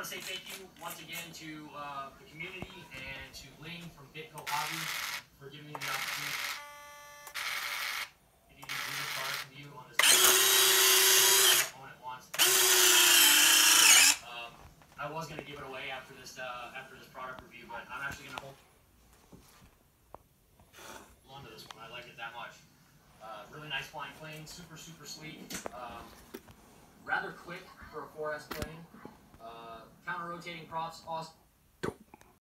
again to uh, the community and to Ling from Bitco Hobby for giving me the opportunity. to do this review on this I was gonna give it away after this uh, after this product review, but I'm actually gonna hold on to this one. I like it that much. Uh, really nice flying plane, super super sleek. Um, rather quick for a 4S plane. Counter rotating props.